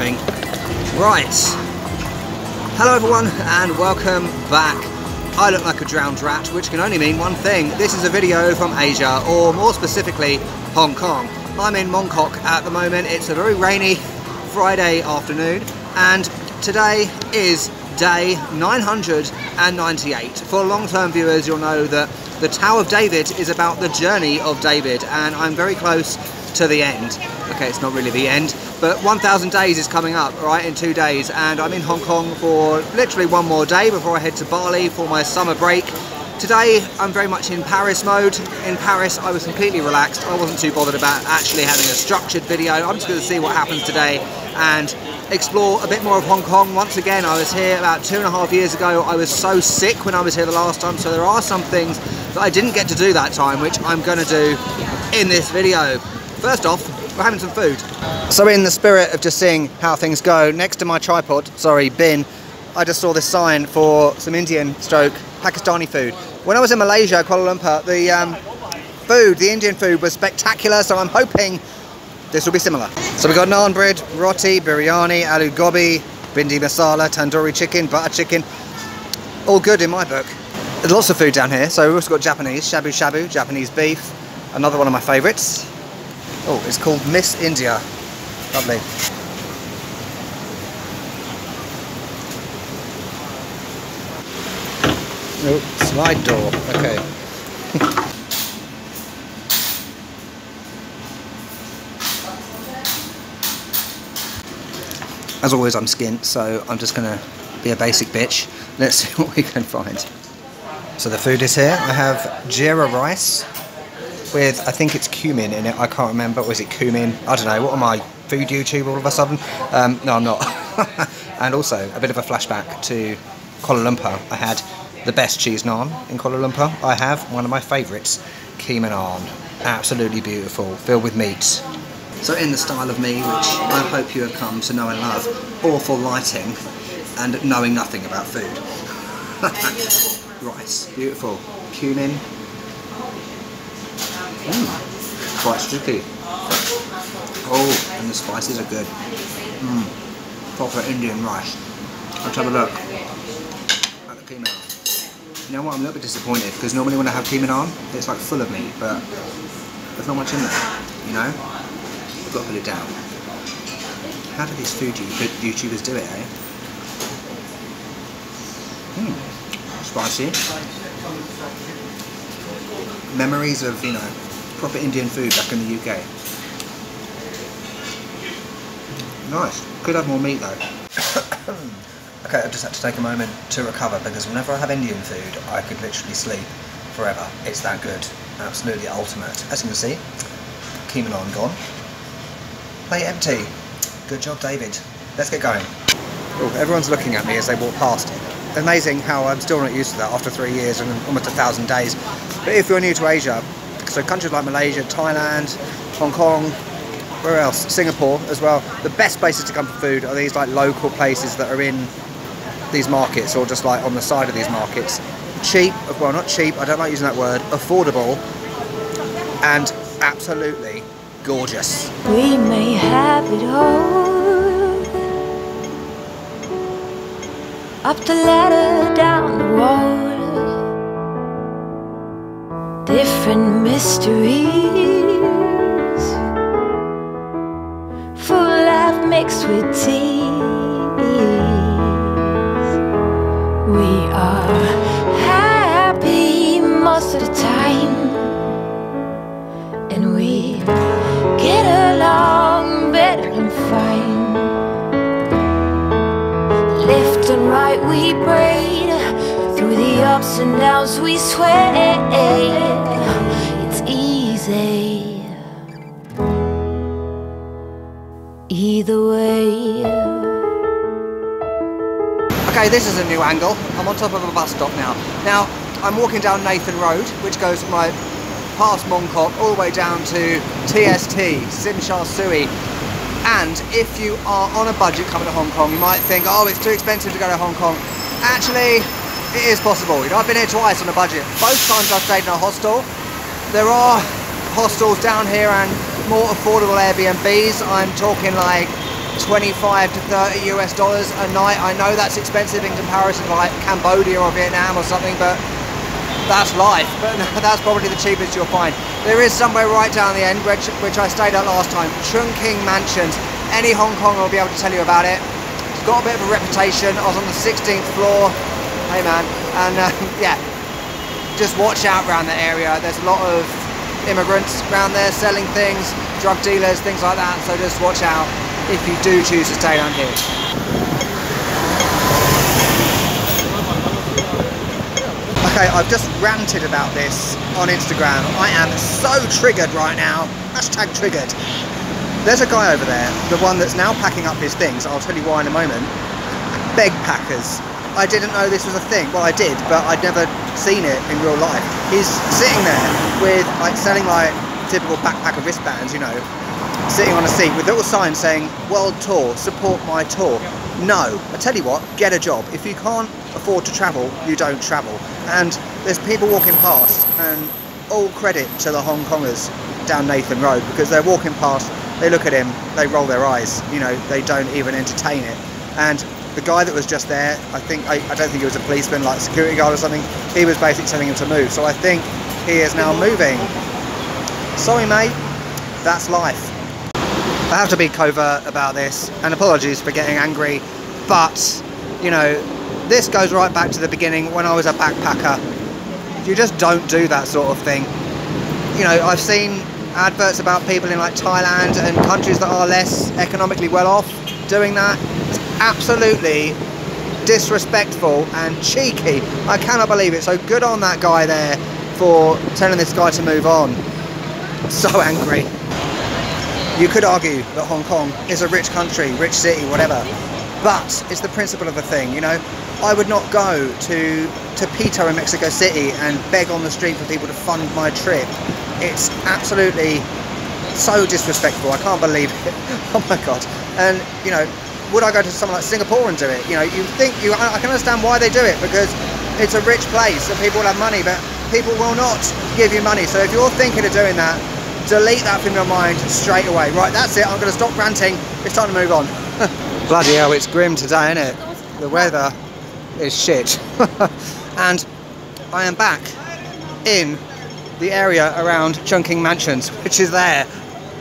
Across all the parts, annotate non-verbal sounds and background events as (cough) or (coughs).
Right. Hello everyone, and welcome back. I look like a drowned rat, which can only mean one thing. This is a video from Asia, or more specifically, Hong Kong. I'm in Mongkok at the moment. It's a very rainy Friday afternoon, and today is day 998. For long-term viewers, you'll know that the Tao of David is about the journey of David, and I'm very close to the end. Okay, it's not really the end, but 1,000 days is coming up, right, in two days, and I'm in Hong Kong for literally one more day before I head to Bali for my summer break. Today, I'm very much in Paris mode. In Paris, I was completely relaxed. I wasn't too bothered about actually having a structured video. I'm just to see what happens today and explore a bit more of Hong Kong. Once again, I was here about two and a half years ago. I was so sick when I was here the last time, so there are some things that I didn't get to do that time, which I'm going to do in this video. First off, we're having some food. So in the spirit of just seeing how things go, next to my tripod, sorry, bin, I just saw this sign for some Indian stroke Pakistani food. When I was in Malaysia, Kuala Lumpur, the um, food, the Indian food was spectacular, so I'm hoping this will be similar. So we've got naan bread, roti, biryani, aloo gobi, bhindi masala, tandoori chicken, butter chicken. All good in my book. There's lots of food down here, so we've also got Japanese, shabu shabu, Japanese beef, another one of my favourites. Oh, it's called Miss India. Lovely. Oh, slide door. Okay. (laughs) As always, I'm skint, so I'm just gonna be a basic bitch. Let's (laughs) see what we can find. So the food is here. I have jeera rice with, I think it's cumin in it. I can't remember. Was it cumin? I don't know. What am I? Food YouTube all of a sudden? Um, no, I'm not. (laughs) and also a bit of a flashback to Kuala Lumpur. I had the best cheese naan in Kuala Lumpur. I have one of my favourites, keema naan. Absolutely beautiful, filled with meat. So in the style of me, which I hope you have come to know and love, awful lighting and knowing nothing about food. (laughs) Rice, beautiful. Cumin. Mm, quite sticky. Oh, and the spices are good. Mm, proper Indian rice. Let's have a look at the keema. You know what, I'm a little bit disappointed because normally when I have keema naan, it's like full of meat, but there's not much in there, you know? I've got to put it down. How do these food YouTubers do it, eh? Hmm, spicy. Memories of, you know, proper Indian food back in the UK. Nice. Could have more meat though. (coughs) okay, I just had to take a moment to recover because whenever I have Indian food, I could literally sleep forever. It's that good. Absolutely ultimate. As you can see, keema naan gone. Plate empty. Good job, David. Let's get going. Oh, everyone's looking at me as they walk past. It. Amazing how I'm still not used to that after three years and almost a thousand days. But if you're new to Asia, so countries like Malaysia, Thailand, Hong Kong, where else? Singapore as well. The best places to come for food are these like local places that are in these markets or just like on the side of these markets. Cheap, well not cheap, I don't like using that word, affordable and absolutely gorgeous. We may have it all Up the ladder, down the wall Different mysteries. Full laugh mixed with tears. We are happy most of the time. And we get along better than fine. Left and right we the ups and downs we sway. It's easy, either way. Okay, this is a new angle. I'm on top of a bus stop now. Now, I'm walking down Nathan Road, which goes my past Mongkok all the way down to TST, Tsim Sha Tsui. And if you are on a budget coming to Hong Kong, you might think, oh, it's too expensive to go to Hong Kong. Actually, it is possible. You know, I've been here twice on a budget. Both times I've stayed in a hostel. There are hostels down here and more affordable Airbnbs. I'm talking like 25 to 30 US dollars a night. I know that's expensive in comparison to like Cambodia or Vietnam or something, but that's life. But (laughs) that's probably the cheapest you'll find. There is somewhere right down the end, which, which I stayed at last time, Chun King Mansions. Any Hong Kong will be able to tell you about it. It's got a bit of a reputation. I was on the 16th floor. Hey man. And um, (laughs) yeah, just watch out around the area. There's a lot of immigrants around there selling things, drug dealers, things like that. So just watch out if you do choose to stay down here. Okay, I've just ranted about this on Instagram. I am so triggered right now. Hashtag triggered. There's a guy over there, the one that's now packing up his things. I'll tell you why in a moment. Beg packers. I didn't know this was a thing. Well, I did, but I'd never seen it in real life. He's sitting there with like selling like typical backpacker wristbands, you know, sitting on a seat with little signs saying world tour support my tour no i tell you what get a job if you can't afford to travel you don't travel and there's people walking past and all credit to the hong kongers down nathan road because they're walking past they look at him they roll their eyes you know they don't even entertain it and the guy that was just there i think i, I don't think he was a policeman like security guard or something. He was basically telling him to move. So i think he is now moving. Sorry mate. That's life. I have to be covert about this, and apologies for getting angry, but, you know, this goes right back to the beginning when I was a backpacker. You just don't do that sort of thing. You know, I've seen adverts about people in like Thailand and countries that are less economically well off doing that. It's absolutely disrespectful and cheeky. I cannot believe it. So good on that guy there for telling this guy to move on. So (laughs) angry. You could argue that Hong Kong is a rich country, rich city, whatever, but it's the principle of the thing, you know. I would not go to Tepito in Mexico City and beg on the street for people to fund my trip. It's absolutely so disrespectful. I can't believe it. (laughs) Oh my god. And you know, would I go to somewhere like Singapore and do it? You know, you think you I can understand why they do it because it's a rich place and people have money, but people will not give you money. So if you're thinking of doing that, delete that from your mind straight away. Right, that's it. I'm going to stop ranting. It's time to move on. (laughs) Bloody hell, it's grim today, isn't it? The weather is shit. (laughs) and I am back in the area around Chungking Mansions, which is there.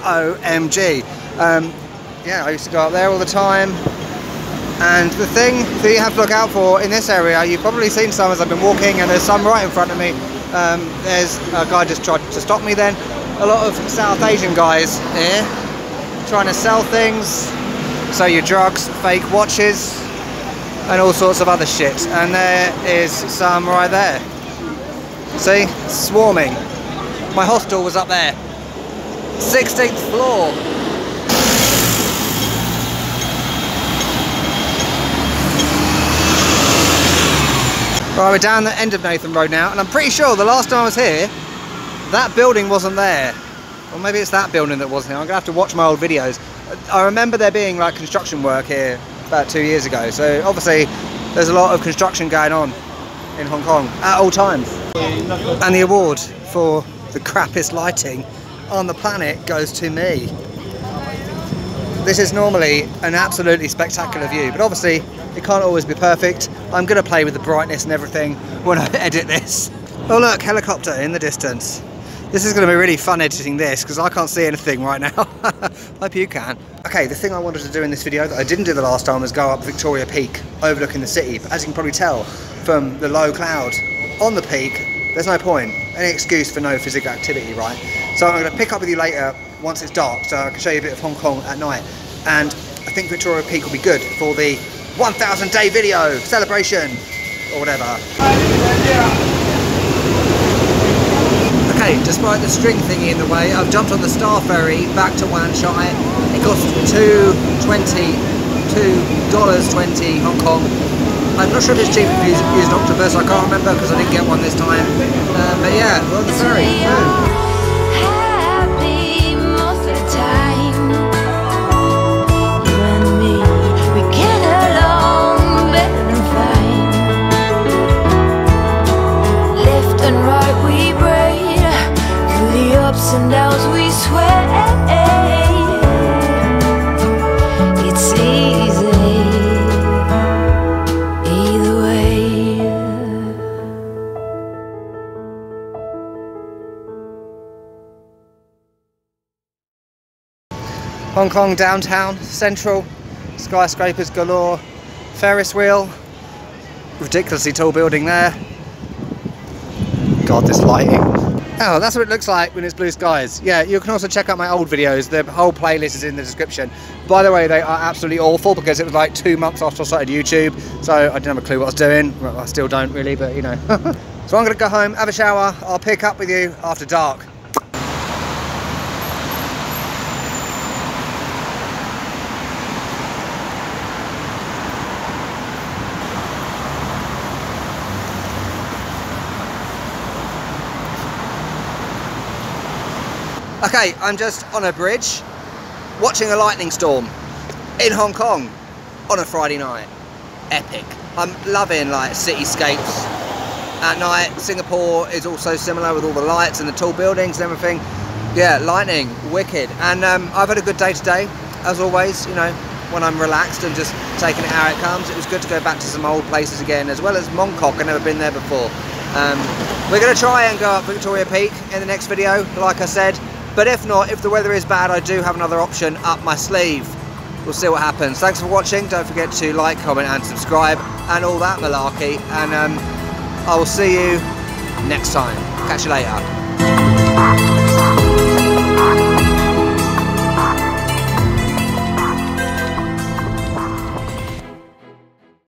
OMG. Um, yeah, I used to go up there all the time. And the thing that you have to look out for in this area, you've probably seen some as I've been walking, and there's some right in front of me. Um, there's a guy just tried to stop me then a lot of South Asian guys here trying to sell things, sell your drugs, fake watches, and all sorts of other shit. And there is some right there. See? Swarming. My hostel was up there. 16th floor. Right, we're down the end of Nathan Road now, and I'm pretty sure the last time I was here, that building wasn't there. Or maybe it's that building that wasn't here. I'm going to have to watch my old videos. I remember there being like construction work here about two years ago. So obviously there's a lot of construction going on in Hong Kong at all times. And the award for the crappiest lighting on the planet goes to me. This is normally an absolutely spectacular view, but obviously it can't always be perfect. I'm going to play with the brightness and everything when I (laughs) edit this. Oh look, helicopter in the distance. This is going to be really fun editing this because I can't see anything right now. (laughs) Hope you can. Okay, the thing I wanted to do in this video that I didn't do the last time was go up Victoria Peak overlooking the city. But as you can probably tell from the low cloud on the peak, there's no point. Any excuse for no physical activity, right? So I'm going to pick up with you later once it's dark so I can show you a bit of Hong Kong at night. And I think Victoria Peak will be good for the 1000 day video celebration or whatever. Okay, despite the string thingy in the way, I've jumped on the Star Ferry back to Wan Chai. It cost two twenty, two dollars twenty Hong Kong. I'm not sure if it's cheaper if you use octopus. I can't remember because I didn't get one this time. Uh, but yeah, we're on the ferry. and we. It's easy either way. Hong Kong downtown, central, skyscrapers galore, Ferris wheel, ridiculously tall building there. God, this lighting. Oh, that's what it looks like when it's blue skies. Yeah, you can also check out my old videos. The whole playlist is in the description. By the way, they are absolutely awful because it was like two months after I started YouTube, so I didn't have a clue what I was doing. Well, I still don't really, but you know. (laughs) so I'm gonna go home, have a shower. I'll pick up with you after dark. Okay, I'm just on a bridge watching a lightning storm in Hong Kong on a Friday night. Epic. I'm loving like cityscapes at night. Singapore is also similar with all the lights and the tall buildings and everything. Yeah, lightning, wicked. And um, I've had a good day today, as always, you know, when I'm relaxed and just taking it how it comes. It was good to go back to some old places again, as well as Mongkok. I've never been there before. Um, we're going to try and go up Victoria Peak in the next video, like I said. But if not, if the weather is bad, I do have another option up my sleeve. We'll see what happens. Thanks for watching. Don't forget to like, comment and subscribe and all that malarkey. And um, I will see you next time. Catch you later.